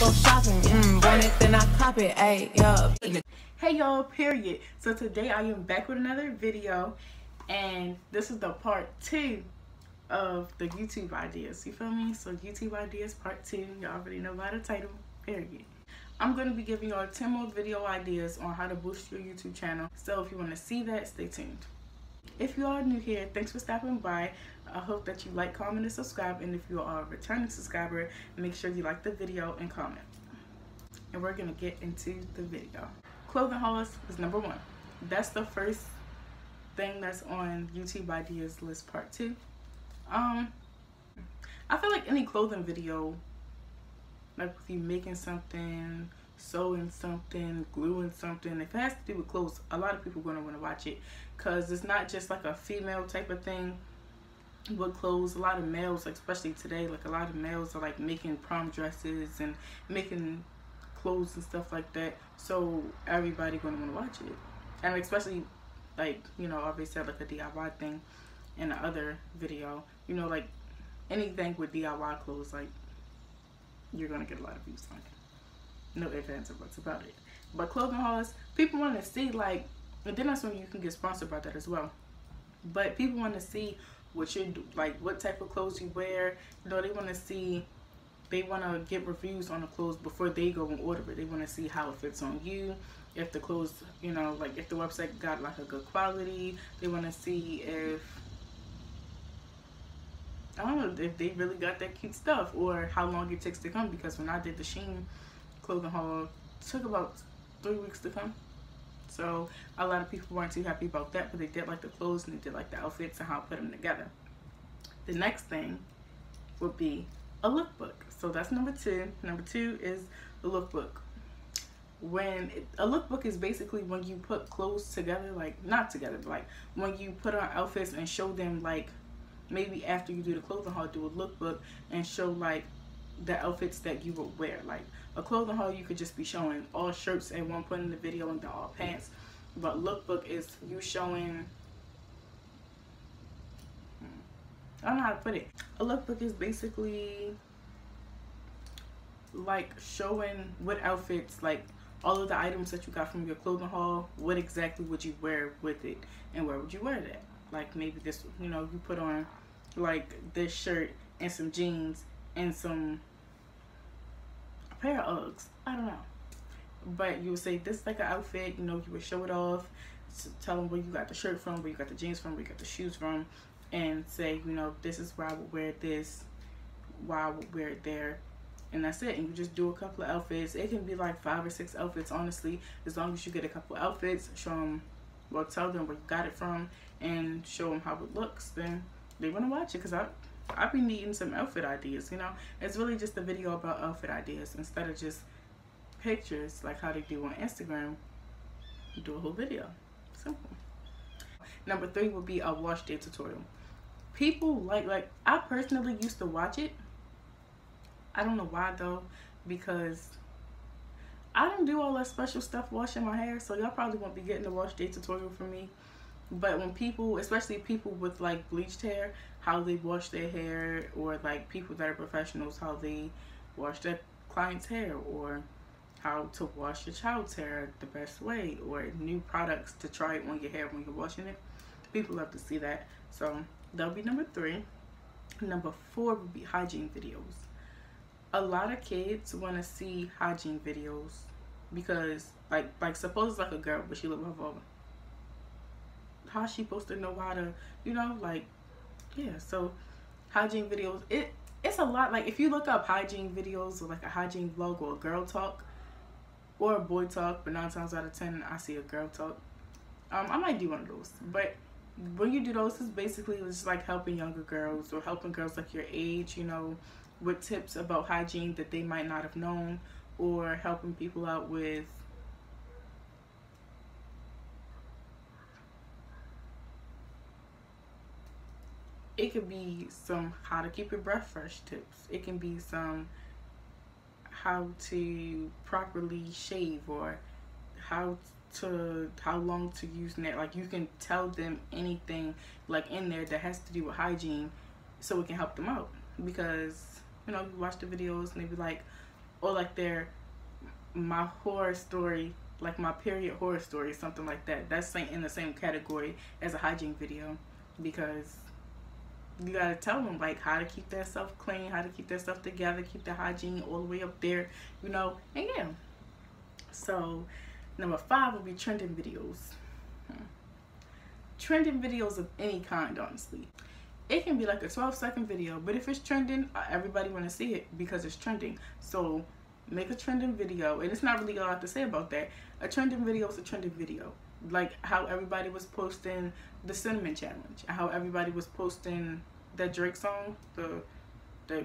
go shopping. Mm, it, then I cop it. Hey. Hey y'all, period. So today I am back with another video and this is the part two of the YouTube ideas. You feel me? So YouTube ideas part two. Y'all already know by the title, period. I'm going to be giving y'all 10 more video ideas on how to boost your YouTube channel. So if you want to see that, stay tuned. If you are new here, thanks for stopping by. I hope that you like, comment, and subscribe. And if you are a returning subscriber, make sure you like the video and comment. And we're to get into the video. Clothing hauls is number one. That's the first thing that's on YouTube ideas list part two. Um, I feel like any clothing video, like if you making something, sewing something, gluing something, if it has to do with clothes, a lot of people are going to want to watch it because it's not just like a female type of thing with clothes. A lot of males, especially today, like a lot of males are like making prom dresses and making clothes and stuff like that. So everybody going to want to watch it. And especially like, you know, obviously like a DIY thing in the other video, you know, like anything with DIY clothes, like you're going to get a lot of views on it. No ifs or buts about it. But clothing hauls, people want to see like, and then that's when you can get sponsored by that as well. But people want to see what you do, like what type of clothes you wear. You know, they want to see, they want to get reviews on the clothes before they go and order it. They want to see how it fits on you. If the clothes, you know, like if the website got like a good quality. They want to see if I don't know if they really got that cute stuff or how long it takes to come because when I did the Shein clothing haul, took about three weeks to come. So a lot of people weren't too happy about that, but they did like the clothes and they did like the outfits and how I put them together. The next thing would be a lookbook. So that's number two. Number two is a lookbook. When it, a lookbook is basically when you put clothes together, like not together, but like when you put on outfits and show them like maybe after you do the clothing haul, do a lookbook and show like the outfits that you would wear. Like a clothing haul, you could just be showing all shirts at one point in the video and then all pants. But lookbook is you showing, hmm, I don't know how to put it. A lookbook is basically like showing what outfits, like all of the items that you got from your clothing haul, what exactly would you wear with it and where would you wear that? Like maybe this, you know, you put on like this shirt and some jeans and some pair of Uggs. I don't know. But you would say this is like an outfit, you know, you would show it off, tell them where you got the shirt from, where you got the jeans from, where you got the shoes from, and say, you know, this is where I would wear this, why I would wear it there. And that's it. And you just do a couple of outfits. It can be like five or six outfits, honestly. As long as you get a couple outfits, show them, well, tell them where you got it from, and show them how it looks, then they want to watch it. Because I I've been needing some outfit ideas, you know. It's really just a video about outfit ideas instead of just pictures like how they do on Instagram. Do a whole video. Simple. Number three would be a wash day tutorial. People like, like, I personally used to watch it. I don't know why though, because I don't do all that special stuff washing my hair, so y'all probably won't be getting the wash day tutorial from me. But when people, especially people with like bleached hair, how they wash their hair, or like people that are professionals, how they wash their client's hair, or how to wash your child's hair the best way, or new products to try on your hair when you're washing it. People love to see that. So that'll be number three. Number four would be hygiene videos. A lot of kids want to see hygiene videos because like like suppose it's like a girl but she look father how's she supposed to know how to, you know, like, yeah. So hygiene videos, it it's a lot. Like if you look up hygiene videos or like a hygiene vlog or a girl talk or a boy talk, but nine times out of ten I see a girl talk. Um, I might do one of those, but when you do those, it's basically just like helping younger girls or helping girls like your age, you know, with tips about hygiene that they might not have known, or helping people out with it could be some how to keep your breath fresh tips. It can be some how to properly shave or how to how long to use net. Like you can tell them anything like in there that has to do with hygiene so it can help them out. Because you know you watch the videos and they be like or like their my horror story like my period horror story something like that. That's in the same category as a hygiene video because you gotta tell them like how to keep their stuff clean how to keep their stuff together keep the hygiene all the way up there you know and yeah. So number five will be trending videos. Hmm. trending videos of any kind honestly. It can be like a 12 second video but if it's trending uh, everybody want to see it because it's trending. So make a trending video and it's not really a lot to say about that. A trending video is a trending video. Like how everybody was posting the cinnamon challenge how everybody was posting that drake song the the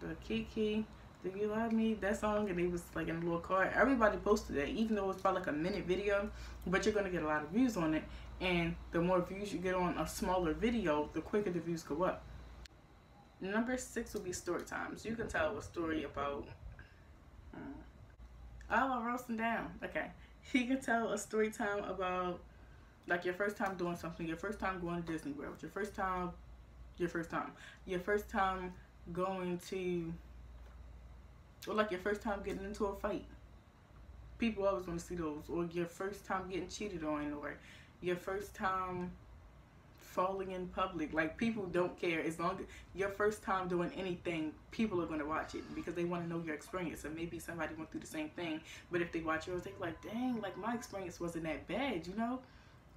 the kiki do you love me that song and it was like in a little car. Everybody posted that even though it's probably like a minute video but you're gonna get a lot of views on it. And the more views you get on a smaller video the quicker the views go up. Number six will be story times. You can tell a story about um, oh i'm roasting down. Okay. You can tell a story time about like your first time doing something your first time going to disney world your first time your first time. Your first time going to or like your first time getting into a fight. People always want to see those. Or your first time getting cheated on or your first time falling in public. Like people don't care. As long as your first time doing anything people are going to watch it because they want to know your experience. And maybe somebody went through the same thing but if they watch yours they're like dang like my experience wasn't that bad you know?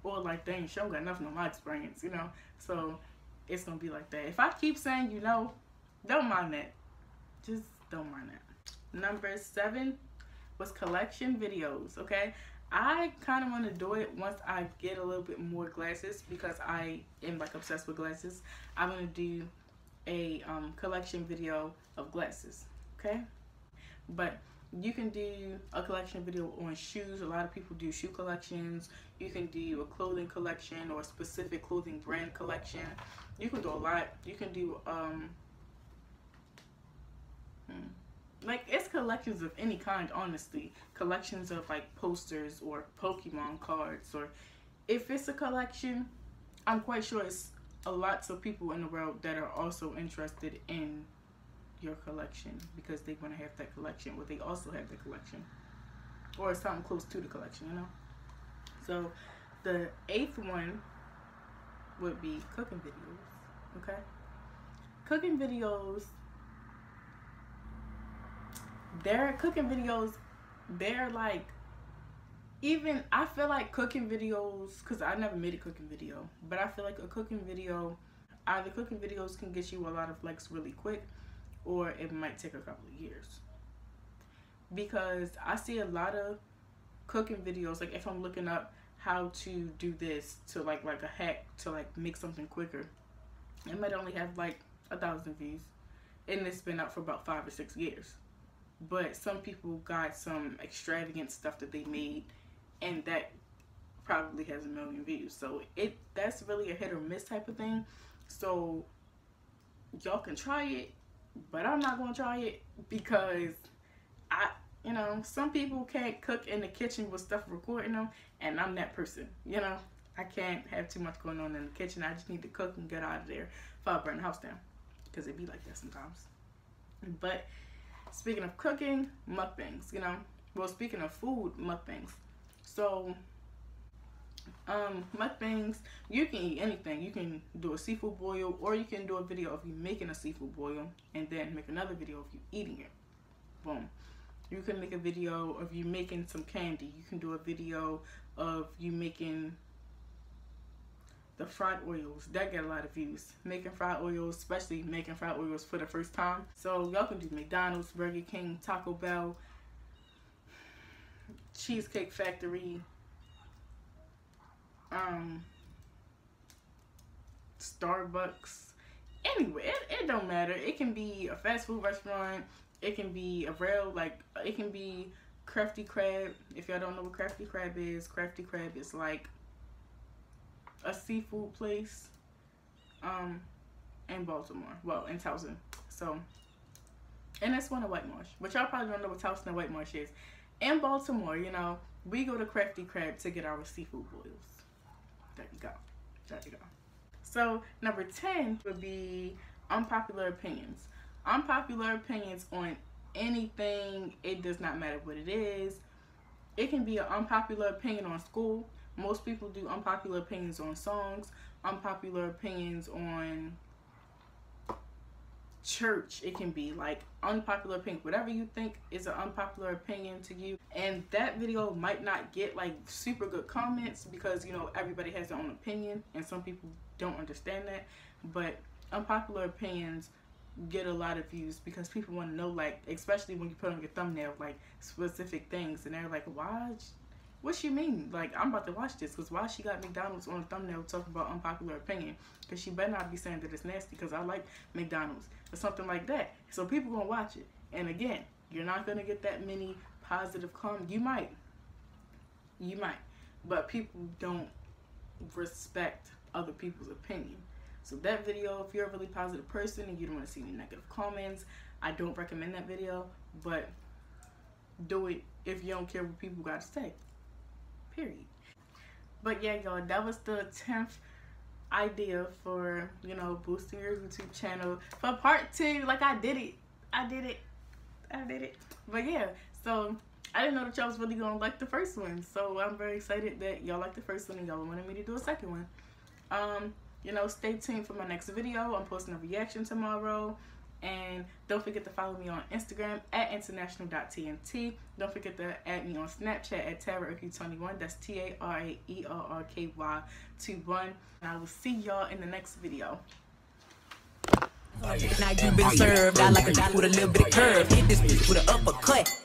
Or like dang show got nothing on my experience you know? So it's gonna be like that if i keep saying you know don't mind that just don't mind that number seven was collection videos okay I kind of want to do it once I get a little bit more glasses because I am like obsessed with glasses. I'm going to do a um, collection video of glasses, okay? But you can do a collection video on shoes. A lot of people do shoe collections. You can do a clothing collection or a specific clothing brand collection. You can do a lot. You can do um, hmm like it's collections of any kind honestly collections of like posters or pokemon cards or if it's a collection i'm quite sure it's a lots of people in the world that are also interested in your collection because they want to have that collection. Or they also have the collection. Or something close to the collection you know? So the eighth one would be cooking videos okay? Cooking videos their cooking videos, they're like, even I feel like cooking videos, because I never made a cooking video, but I feel like a cooking video, either cooking videos can get you a lot of likes really quick, or it might take a couple of years. Because I see a lot of cooking videos, like if I'm looking up how to do this to like like a hack to like make something quicker, it might only have like a thousand views, and it's been out for about five or six years. But some people got some extravagant stuff that they made and that probably has a million views. So it that's really a hit or miss type of thing. So y'all can try it but i'm not gonna try it because i you know some people can't cook in the kitchen with stuff recording them and i'm that person you know i can't have too much going on in the kitchen i just need to cook and get out of there before i burn the house down because it be like that sometimes but Speaking of cooking, mukbangs, you know. Well, speaking of food, mukbangs. So, um, mukbangs, you can eat anything. You can do a seafood boil or you can do a video of you making a seafood boil and then make another video of you eating it. Boom. You can make a video of you making some candy. You can do a video of you making the fried Oreos that get a lot of views making fried Oreos especially making fried Oreos for the first time so y'all can do mcdonald's burger king taco bell cheesecake factory um starbucks anyway it, it don't matter it can be a fast food restaurant it can be a real like it can be Crafty Crab. if y'all don't know what Crafty Crab is Crafty Crab is like a seafood place um, in Baltimore. Well, in Towson. So, and that's one of White Marsh. But y'all probably don't know what Towson and White Marsh is. In Baltimore, you know, we go to Crafty Crab to get our seafood boils. There you go. There you go. So, number 10 would be unpopular opinions. Unpopular opinions on anything. It does not matter what it is. It can be an unpopular opinion on school. Most people do unpopular opinions on songs, unpopular opinions on church it can be like unpopular opinion whatever you think is an unpopular opinion to you. And that video might not get like super good comments because you know everybody has their own opinion and some people don't understand that. But unpopular opinions get a lot of views because people want to know like especially when you put on your thumbnail like specific things. And they're like why what she mean? Like, I'm about to watch this because why she got McDonald's on the thumbnail talking about unpopular opinion? Because she better not be saying that it's nasty because I like McDonald's or something like that. So people gonna watch it. And again, you're not gonna get that many positive comments. You might. You might. But people don't respect other people's opinion. So that video, if you're a really positive person and you don't want to see any negative comments, I don't recommend that video. But do it if you don't care what people got to say period. But yeah y'all that was the 10th idea for you know boosting your youtube channel. For part two like i did it. I did it. I did it. But yeah so i didn't know that y'all was really gonna like the first one. So i'm very excited that y'all like the first one and y'all wanted me to do a second one. Um you know stay tuned for my next video. I'm posting a reaction tomorrow and don't forget to follow me on Instagram at international.tnt. Don't forget to add me on Snapchat at taraerrky21. That's T A R A E R R K Y 21. And I will see y'all in the next video. Now you've been served. I like a guy with a little bit of curve. Hit this bitch with an uppercut.